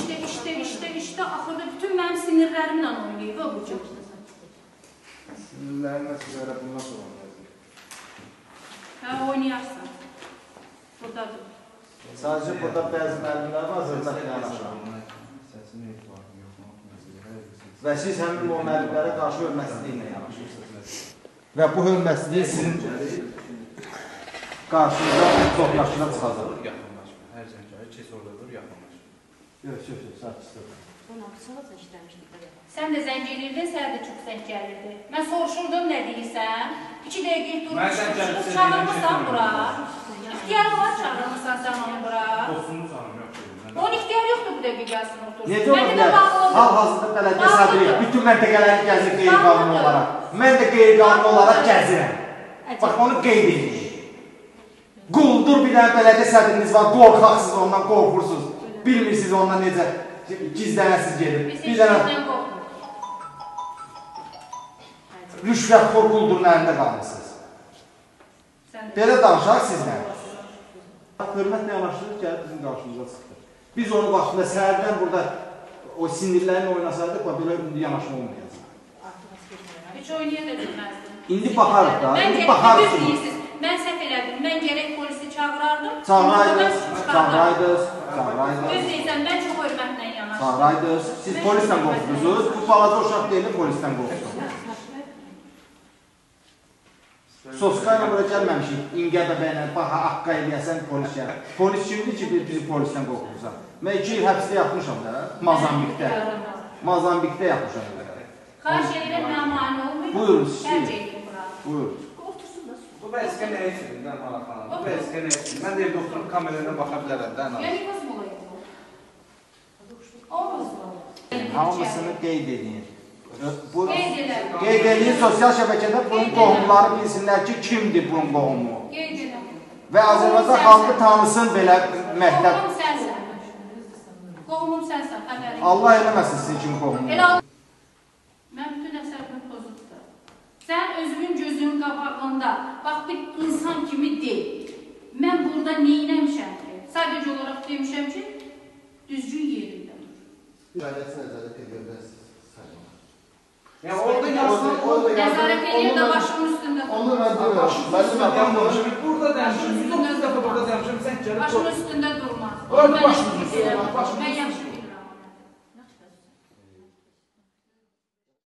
işdə, işdə, işdə, işdə, axırda bütün mənim sinirlərimlə oynayıb o bu cür. Sinirlərinə sigara bundan sonra oynayacaq. Hə, oynayarsan. Buradadır. Sadəcə burada bəzi müəllimlər var, zırnaq yanaşır. Səsini etibarını yoxlamaq Və siz həmin o müəllimlərə qarşı hörmətsizliklə yanaşırsınız. Və bu hörmətsizlik sizin qarşınıza çox yaşına çıxacaq. Yaxınlaşma. Hər zəngəri keç orada dur, yaxınlaşma. Yox, yox, yox, sakitlik. Sən də zəng edirdin, sənə də çox zəng gəlirdi. Mən soruşurdum nə deyirsən? 2 dəqiqə gəlib çağırmısan bura. İxtiyar var çağırmısan sən onu bura. Dostunu canım yox. Onun ixtiyarı yoxdur bu dəqiqə gəlsin otursun. Necə ola bilər? Hal-hazırda bələdiyyə sədri bütün məntəqələri gəzir qeyri-qanuni olaraq. Mən də qeyri-qanuni olaraq gəzirəm. Bax, onu qeyd edin. Quldur bir dənə bələdiyyə sədriniz var, qorxaqsınız ondan, qorxursunuz. Bilmirsiniz ondan necə gizlənəsiz gedir. Bir dənə qorxmuruq. rüşvətxor quldurun əlində də. Belə danışaq sizlə. Hörmətlə yanaşdırır, gəlib bizim qarşımıza çıxdı. Biz onu vaxtında səhərdən burada o sinirlərini oynasaydıq, bax belə yanaşma olmayacaq. Heç oynaya da bilməzdim. İndi baxarıq da, indi deyirsiniz. Mən səhv elədim. Mən gərək polisi çağırardım. Çağıraydınız, Çıxardardım. Çağıraydınız, Düz deyirsən, mən çox hörmətlə yanaşdım. çağıraydınız. Siz polislə qorxdunuz, bu balaca uşaq deyil, polisdən qorxdunuz. Soska ilə bura gəlməmişik, İngəbə bəylə, baxa, haqqa eləyəsən polis gəlir. Polis kimdir ki, biz bizi polisdən qorxursan? Mən iki il həbsdə yatmışam da, Mazambikdə. Mazambikdə yatmışam da. Xahiş edirəm, mənə mane olmayın. Buyurun, siz Tərcə Bu vəzifə nə üçün? Mən maraqlanıram. Bu vəzifə nə üçün? Mən də evdə oturub kameraya baxa bilərəm də. nə? Yəni qız mı olayım bu? Olmaz mı? Hamısını qeyd edin. Bu Qeyd edin sosial şəbəkədə bunun qohumları bilsinlər ki, kimdir bunun qohumu. Qeyd edəm. Və Azərbaycan xalqı tanısın belə məktəb. Qohumum sənsən. Qohumum sənsən, xəbərin. Allah eləməsin sizin kimi qohumu. Elə Mən bütün əsəbimi pozubdu. Sən özünün gözünün qabağında, bir insan kimi deyil. Mən burada neynəmişəm ki? Sadəcə olaraq demişəm ki, düzgün yerində dur. İdarəsi nəzarət edir və Yəni orada yazılan Nəzarət edir də başımın üstündə Onu mən deyirəm. Mənim atam da Burada demişim, 130 dəfə burada demişim, sən gəlib Başımın üstündə durmaz. Orada Mən başımın üstündə,